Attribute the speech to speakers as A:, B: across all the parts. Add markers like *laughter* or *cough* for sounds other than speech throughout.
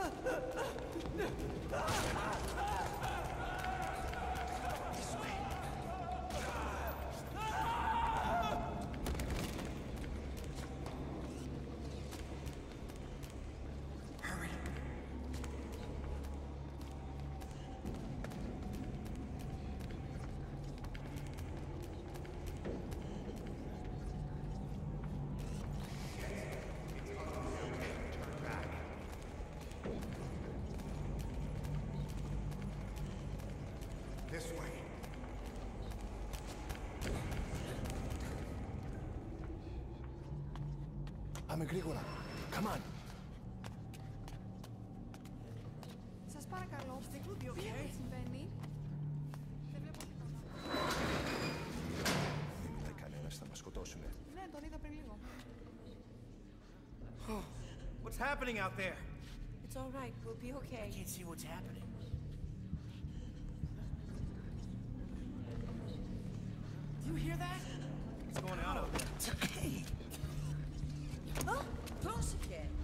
A: Ah! Πάμε γρήγορα. Come on.
B: Σας παρακαλώ, τι συμβαίνει. Δεν βλέπω τίποτα.
A: Δεν είναι κανένας, θα μας σκοτώσουνε.
B: Ναι, τον είδα πριν λίγο.
C: What's happening out there?
D: It's all right. We'll be okay.
C: Can't see what's happening. Do you hear that? What's going on out there? *clears throat* Hã? Pra
A: onde?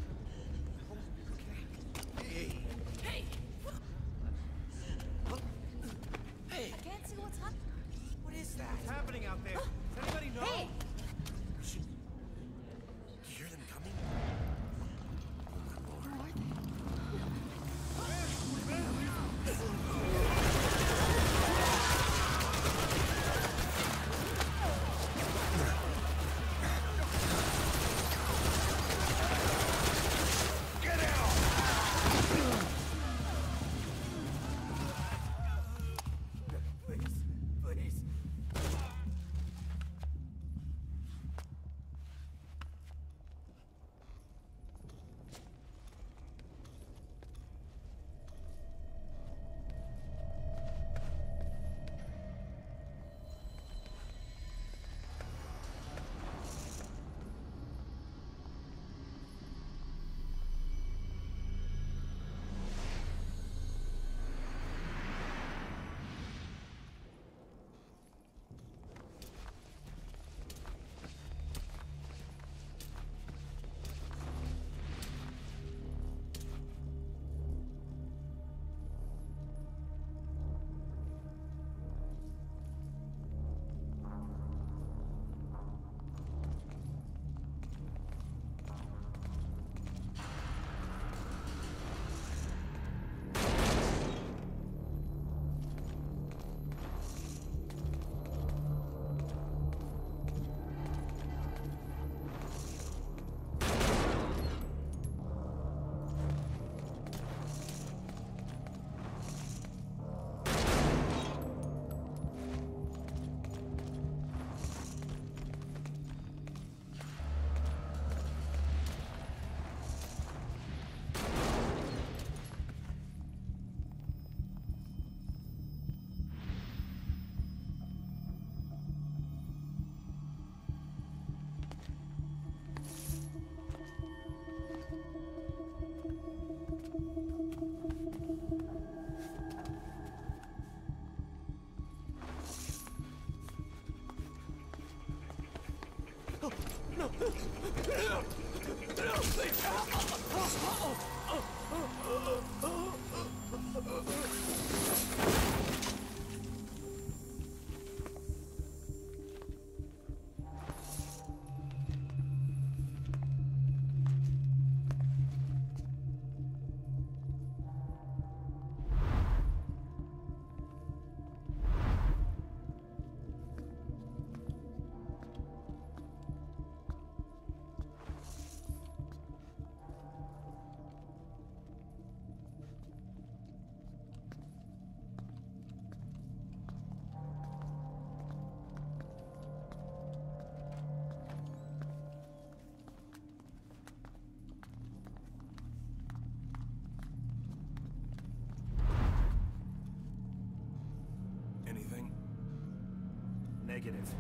A: Negative.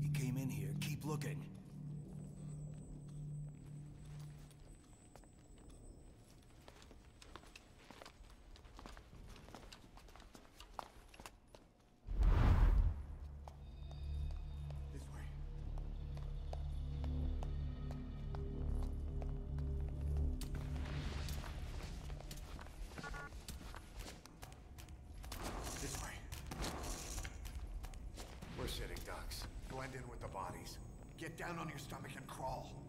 A: He came in here. Keep looking. Bodies. Get down on your stomach and crawl.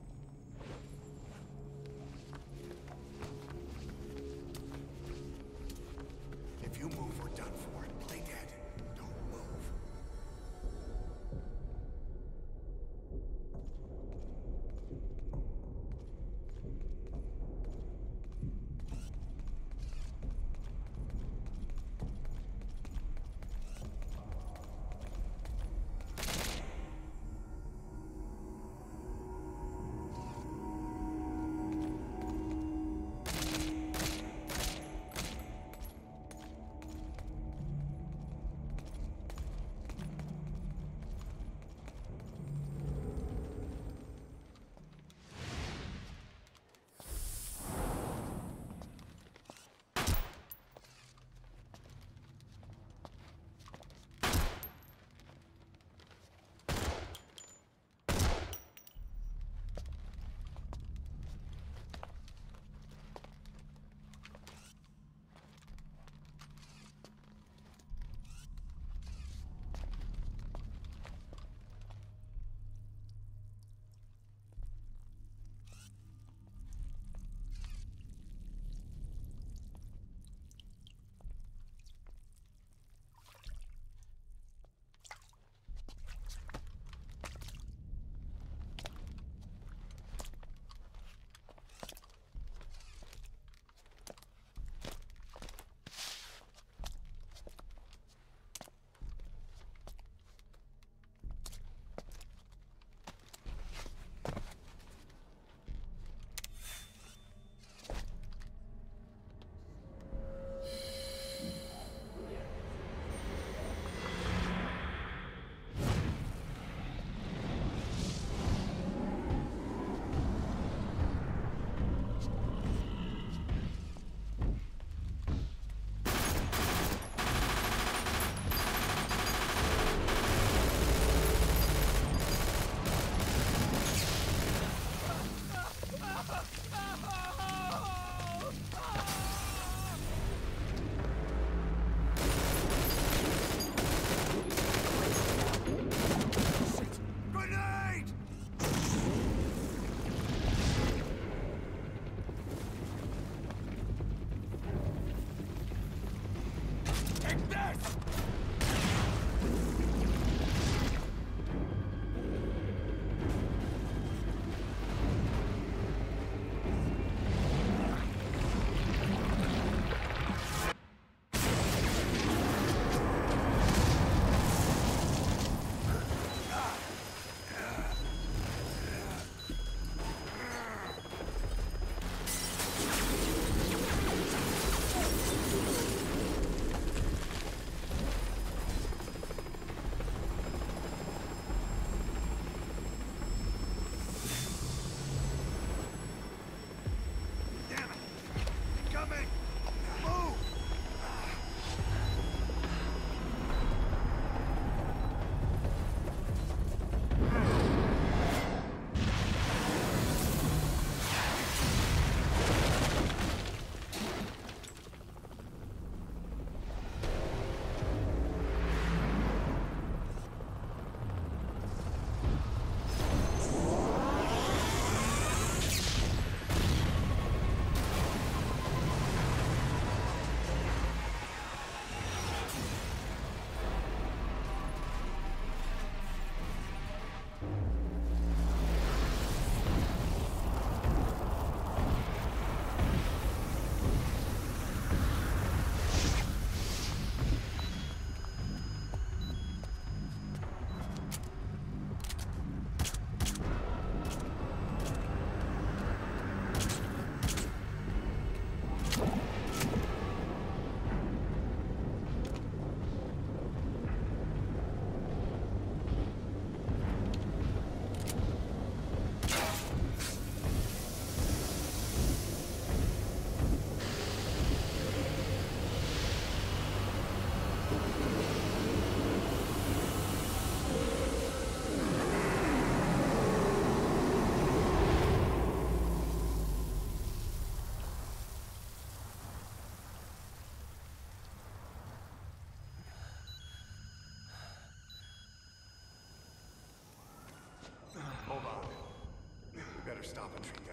A: better stop and treat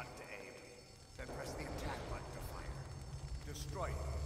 A: button to aim, then press the attack button to fire. Destroy it.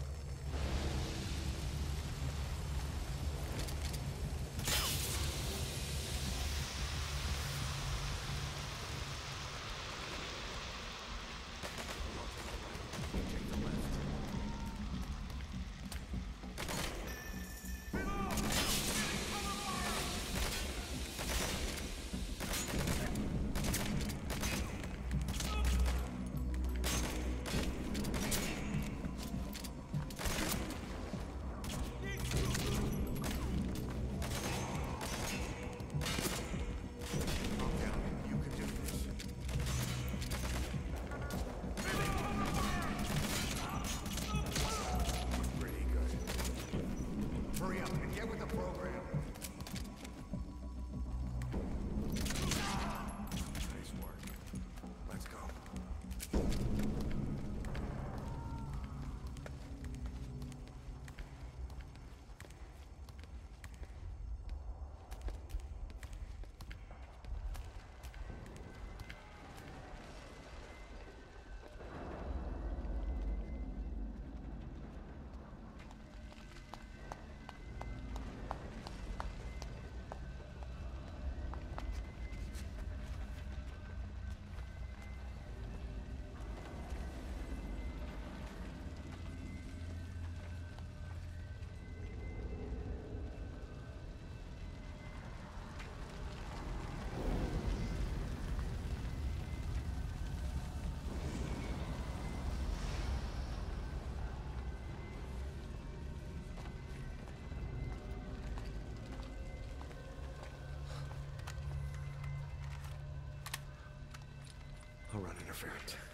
A: interference.